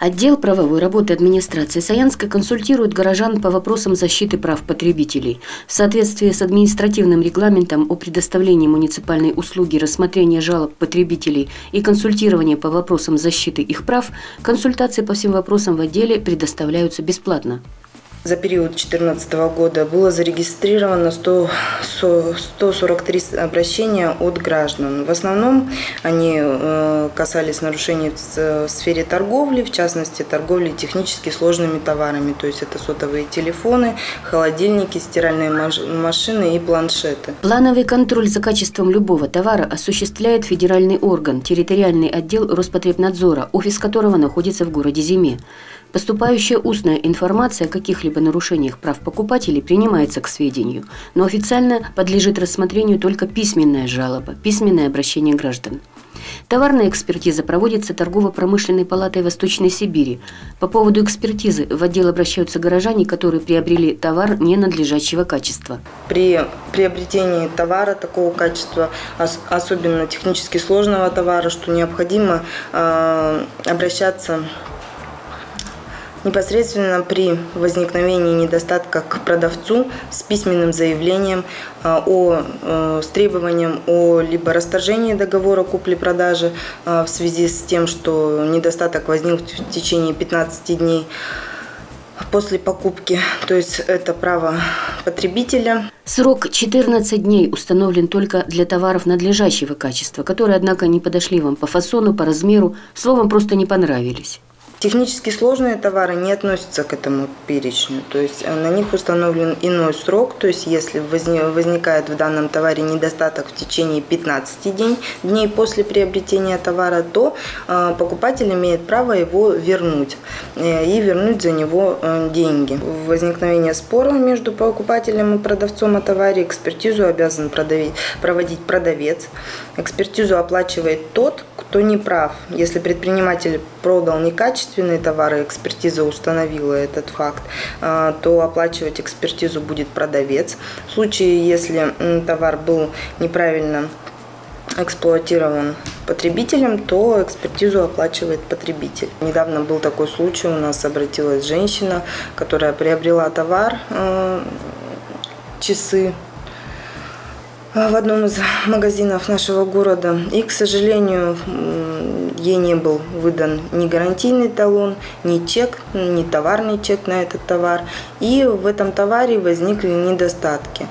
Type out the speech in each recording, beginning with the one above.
Отдел правовой работы администрации Саянска консультирует горожан по вопросам защиты прав потребителей. В соответствии с административным регламентом о предоставлении муниципальной услуги рассмотрения жалоб потребителей и консультирования по вопросам защиты их прав, консультации по всем вопросам в отделе предоставляются бесплатно. За период 2014 года было зарегистрировано 100, 143 обращения от граждан. В основном они э, касались нарушений в сфере торговли, в частности торговли технически сложными товарами, то есть это сотовые телефоны, холодильники, стиральные машины и планшеты. Плановый контроль за качеством любого товара осуществляет федеральный орган, территориальный отдел Роспотребнадзора, офис которого находится в городе Зиме. Поступающая устная информация о каких-либо нарушениях прав покупателей принимается к сведению, но официально подлежит рассмотрению только письменная жалоба, письменное обращение граждан. Товарная экспертиза проводится торгово-промышленной палатой Восточной Сибири. По поводу экспертизы в отдел обращаются горожане, которые приобрели товар ненадлежащего качества. При приобретении товара такого качества, особенно технически сложного товара, что необходимо э, обращаться непосредственно при возникновении недостатка к продавцу с письменным заявлением а, о, э, с требованием о либо расторжении договора купли-продажи а, в связи с тем, что недостаток возник в течение 15 дней после покупки, то есть это право потребителя. Срок 14 дней установлен только для товаров надлежащего качества, которые, однако, не подошли вам по фасону, по размеру, словом, просто не понравились. Технически сложные товары не относятся к этому перечню, то есть э, на них установлен иной срок, то есть если возникает в данном товаре недостаток в течение 15 дней, дней после приобретения товара, то э, покупатель имеет право его вернуть э, и вернуть за него деньги. Возникновение спора между покупателем и продавцом о товаре экспертизу обязан проводить продавец. Экспертизу оплачивает тот, кто не прав. Если предприниматель продал некачественные товары, экспертиза установила этот факт, а, то оплачивать экспертизу будет продавец. В случае, если товар был неправильно эксплуатирован потребителем, то экспертизу оплачивает потребитель. Недавно был такой случай, у нас обратилась женщина, которая приобрела товар, а, часы в одном из магазинов нашего города. И, к сожалению, ей не был выдан ни гарантийный талон, ни чек, ни товарный чек на этот товар. И в этом товаре возникли недостатки.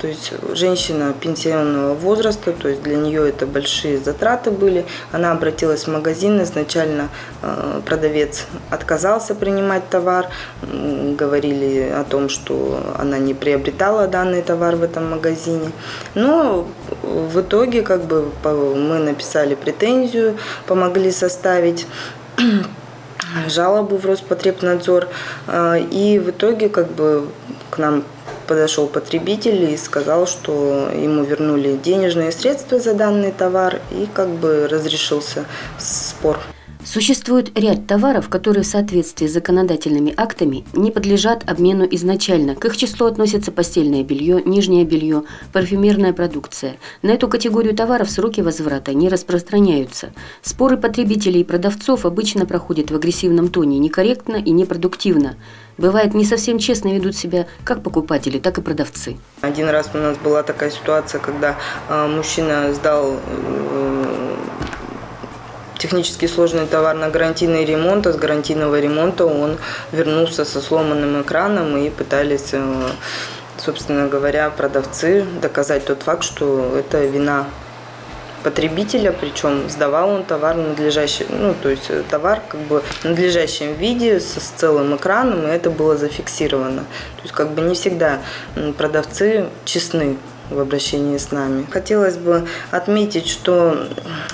То есть женщина пенсионного возраста, то есть для нее это большие затраты были. Она обратилась в магазин, изначально а, продавец отказался принимать товар, говорили о том, что она не приобретала данный товар в этом магазине. Но в итоге как бы мы написали претензию, помогли составить жалобу в Роспотребнадзор. А, и в итоге как бы к нам подошел потребитель и сказал, что ему вернули денежные средства за данный товар и как бы разрешился спор. Существует ряд товаров, которые в соответствии с законодательными актами не подлежат обмену изначально. К их числу относятся постельное белье, нижнее белье, парфюмерная продукция. На эту категорию товаров сроки возврата не распространяются. Споры потребителей и продавцов обычно проходят в агрессивном тоне, некорректно и непродуктивно. Бывает, не совсем честно ведут себя как покупатели, так и продавцы. Один раз у нас была такая ситуация, когда э, мужчина сдал э, технически сложный товар на гарантийный ремонт, а с гарантийного ремонта он вернулся со сломанным экраном и пытались, э, собственно говоря, продавцы доказать тот факт, что это вина потребителя, причем сдавал он товар в надлежащем, ну, то есть товар как бы в надлежащем виде с, с целым экраном, и это было зафиксировано. То есть как бы не всегда продавцы честны в обращении с нами. Хотелось бы отметить, что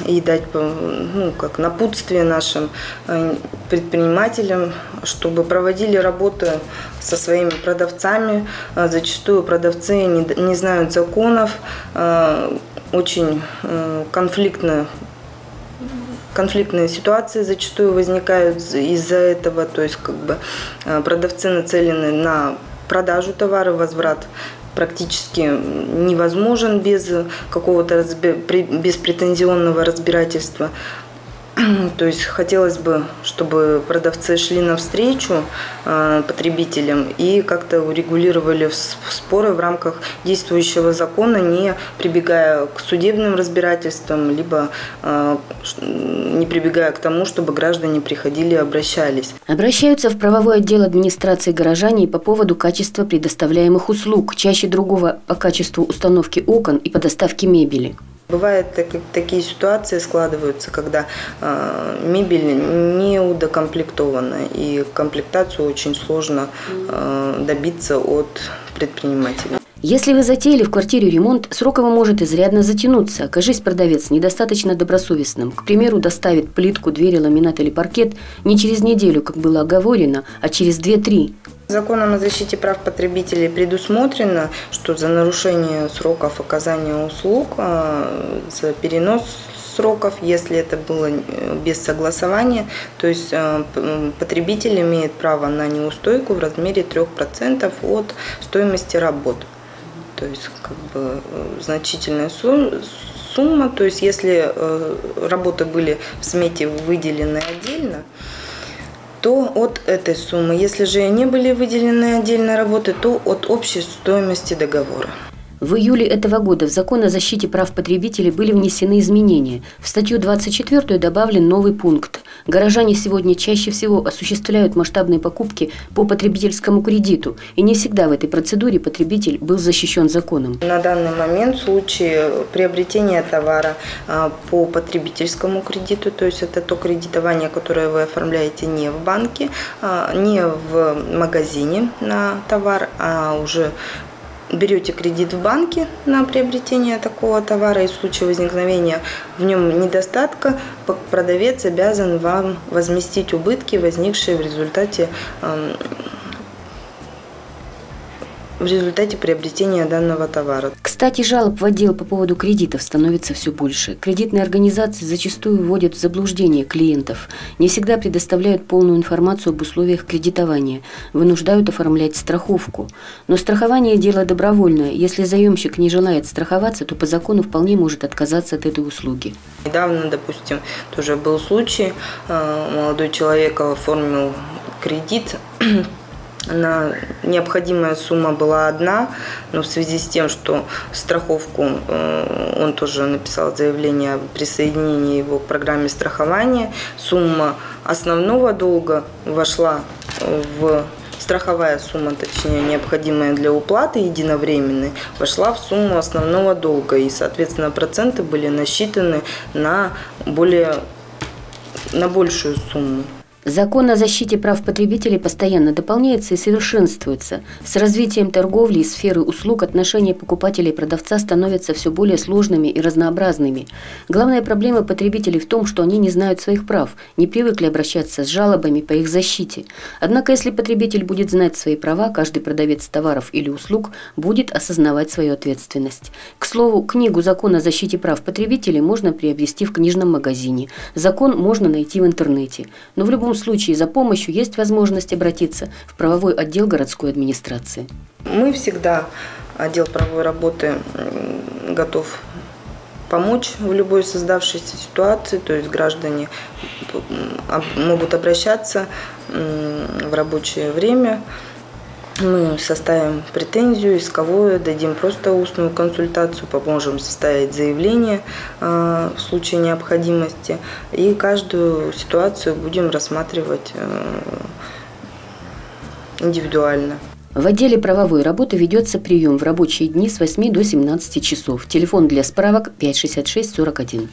и дать ну, как напутствие нашим э, предпринимателям, чтобы проводили работы со своими продавцами. Э, зачастую продавцы не, не знают законов, э, очень конфликтно конфликтные ситуации зачастую возникают из-за этого, то есть как бы продавцы нацелены на продажу товара, возврат практически невозможен без какого-то без претензионного разбирательства. То есть хотелось бы, чтобы продавцы шли навстречу э, потребителям и как-то урегулировали споры в рамках действующего закона, не прибегая к судебным разбирательствам, либо э, не прибегая к тому, чтобы граждане приходили и обращались. Обращаются в правовой отдел администрации горожане по поводу качества предоставляемых услуг, чаще другого по качеству установки окон и по доставке мебели. Бывают так, такие ситуации складываются, когда э, мебель не удокомплектована, и комплектацию очень сложно э, добиться от предпринимателя. Если вы затеяли в квартире ремонт, срок его может изрядно затянуться. Окажись продавец недостаточно добросовестным. К примеру, доставит плитку, двери, ламинат или паркет не через неделю, как было оговорено, а через 2-3. Законом о защите прав потребителей предусмотрено, что за нарушение сроков оказания услуг, а, за перенос сроков, если это было э, без согласования, то есть э, потребитель имеет право на неустойку в размере 3% от стоимости работ. То есть как бы э, значительная сумма, то есть если э, работы были в смете выделены отдельно, то от этой суммы. Если же не были выделены отдельно работы, то от общей стоимости договора. В июле этого года в закон о защите прав потребителей были внесены изменения. В статью 24 добавлен новый пункт. Горожане сегодня чаще всего осуществляют масштабные покупки по потребительскому кредиту, и не всегда в этой процедуре потребитель был защищен законом. На данный момент в случае приобретения товара а, по потребительскому кредиту, то есть это то кредитование, которое вы оформляете не в банке, а, не в магазине на товар, а уже берете кредит в банке на приобретение такого товара, и в случае возникновения в нем недостатка, продавец обязан вам возместить убытки, возникшие в результате в результате приобретения данного товара. Кстати, жалоб в отдел по поводу кредитов становится все больше. Кредитные организации зачастую вводят в заблуждение клиентов, не всегда предоставляют полную информацию об условиях кредитования, вынуждают оформлять страховку. Но страхование – дело добровольное. Если заемщик не желает страховаться, то по закону вполне может отказаться от этой услуги. Недавно, допустим, тоже был случай, э, молодой человек оформил кредит на необходимая сумма была одна, но в связи с тем, что страховку, э, он тоже написал заявление о присоединении его к программе страхования, сумма основного долга вошла в страховая сумма, точнее, необходимая для уплаты единовременной, вошла в сумму основного долга. И, соответственно, проценты были насчитаны на более на большую сумму. Закон о защите прав потребителей постоянно дополняется и совершенствуется. С развитием торговли и сферы услуг отношения покупателя и продавца становятся все более сложными и разнообразными. Главная проблема потребителей в том, что они не знают своих прав, не привыкли обращаться с жалобами по их защите. Однако, если потребитель будет знать свои права, каждый продавец товаров или услуг будет осознавать свою ответственность. К слову, книгу «Закон о защите прав потребителей» можно приобрести в книжном магазине. Закон можно найти в интернете. Но в любом любом случае за помощью есть возможность обратиться в правовой отдел городской администрации. Мы всегда, отдел правовой работы, готов помочь в любой создавшейся ситуации, то есть граждане могут обращаться в рабочее время мы составим претензию исковую, дадим просто устную консультацию, поможем составить заявление э, в случае необходимости. И каждую ситуацию будем рассматривать э, индивидуально. В отделе правовой работы ведется прием в рабочие дни с 8 до 17 часов. Телефон для справок 566 41.